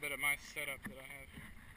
bit of my setup that I have here.